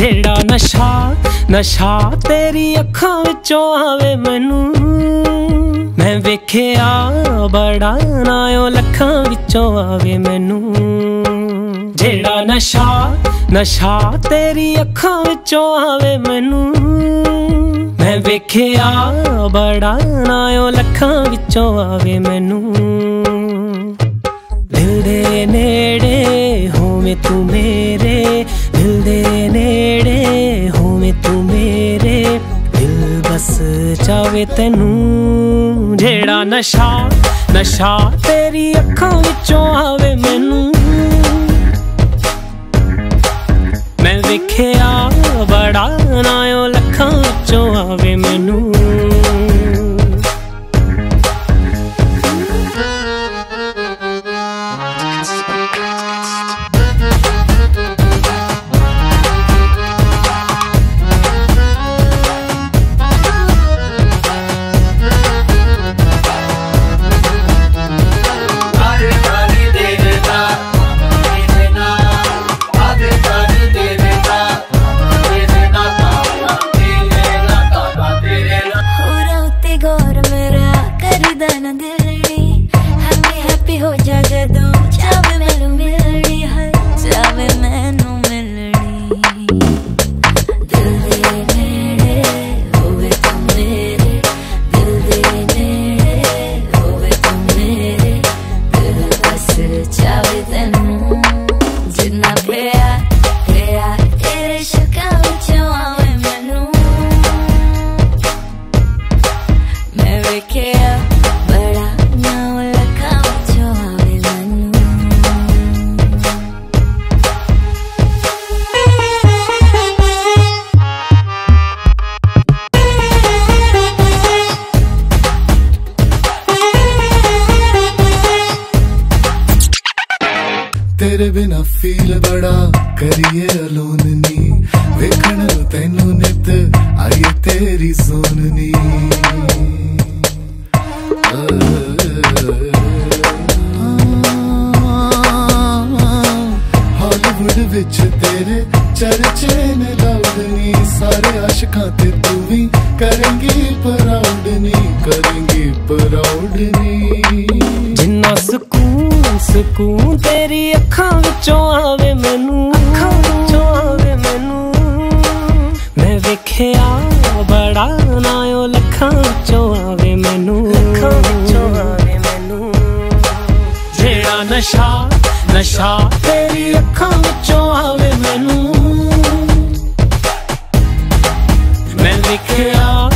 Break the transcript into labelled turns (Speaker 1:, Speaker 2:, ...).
Speaker 1: ਜਿਹੜਾ ਨਸ਼ਾ ਨਸ਼ਾ ਤੇਰੀ ਅੱਖਾਂ ਵਿੱਚੋਂ ਆਵੇ ਮੈਨੂੰ। ਮੈਂ ਵੇਖਿਆ ਬੜਾ ਨਾਇਓ ਲੱਖਾਂ ਵਿੱਚੋਂ ਆਵੇ ਮੈਨੂੰ। ਜਿਹੜਾ ਨਸ਼ਾ ਨਸ਼ਾ ਤੇਰੀ ਅੱਖਾਂ ਵਿੱਚੋਂ ਆਵੇ ਮੈਨੂੰ। ਮੈਂ ਵੇਖਿਆ ਬੜਾ ਨਾਇਓ ਲੱਖਾਂ ਵਿੱਚੋਂ ਆਵੇ ਮੈਨੂੰ। ਦਿਲ ਦੇ ਨੇੜੇ ਹੋਵੇਂ ਤੂੰ ਮੇਰੇ ਚਾਵੇ ਤੈਨੂੰ ਜਿਹੜਾ ਨਸ਼ਾ ਨਸ਼ਾ ਤੇਰੀ ਅੱਖਾਂ ਵਿੱਚੋਂ ਆਵੇ ਮੈਨੂੰ। ਮੈਂ ਵੇਖਿਆ ਬੜਾ ਨਾਇਓ ਲੱਖਾਂ ਵਿੱਚੋਂ ਆਵੇ ਮੈਨੂੰ।
Speaker 2: ਹੈਪੀ ਹੋ ਜਾ ਜਦੋਂ ਚਾਵਲ ਮਿਲਣੀ ਹਰ ਚ ਮਿਲਣੀ। ਹੋਵੇ ਹੋਵੇ ਤੂੰ ਮੇਰੇ ਹੱਸ ਚਾਵਨ ਜਿੰਨਾ ਪਿਆਰ ਕਿਆ ਸ਼ਾਮ ਚੁਆ ਮੈਨੂੰ। ਮੈਂ ਤੇਰੇ
Speaker 3: ਤੇਰੇ ਬਿਨਾ ਫੀਲ ਬੜਾ ਕਰੀਏ ਅਲੋਨ ਨੀ। ਵੇਖਣ ਨੂੰ ਤੈਨੂੰ ਨਿਤ ਆਈਏ ਤੇਰੀ ਸੋਨਨੀ ਹਾਲੀਵੁੱਡ ਵਿੱਚ ਤੇਰੇ ਚਰਚੇ ਨੇ ਲਾਉਡਨੀ ਸਾਰੇ ਆਸ਼ਿਕਾਂ ਤੇ ਤੂੰ ਵੀ ਕਰੇਂਗੀ ਪ੍ਰਾਊਡ ਨੀ, ਕਰੇਂਗੀ ਪ੍ਰਾਊਡ ਨੀ।
Speaker 1: ਜਿੰਨਾ ਸਕੂਨ ਸਕੂਨ ਤੇਰੀ ਅੱਖਾਂ ਵਿੱਚੋਂ ਆਵੇ ਮੈਨੂੰ। ਅੱਖਾਂ ਵਿੱਚੋਂ ਆਵੇ ਮੈਨੂੰ। ਮੈਂ ਵੇਖਿਆ ਬੜਾ ਨਾਇਓ ਲੱਖਾਂ ਵਿੱਚੋਂ ਆਵੇ ਮੈਨੂੰ। ਲੱਖਾਂ ਵਿੱਚੋਂ ਆਵੇ ਮੈਨੂੰ। ਜਿਹੜਾ ਨਸ਼ਾ ਨਸ਼ਾ ਤੇਰੀ ਅੱਖਾਂ ਵਿੱਚੋਂ ਆਵੇ ਮੈਨੂੰ। ਮੈਂ ਵੇਖਿਆ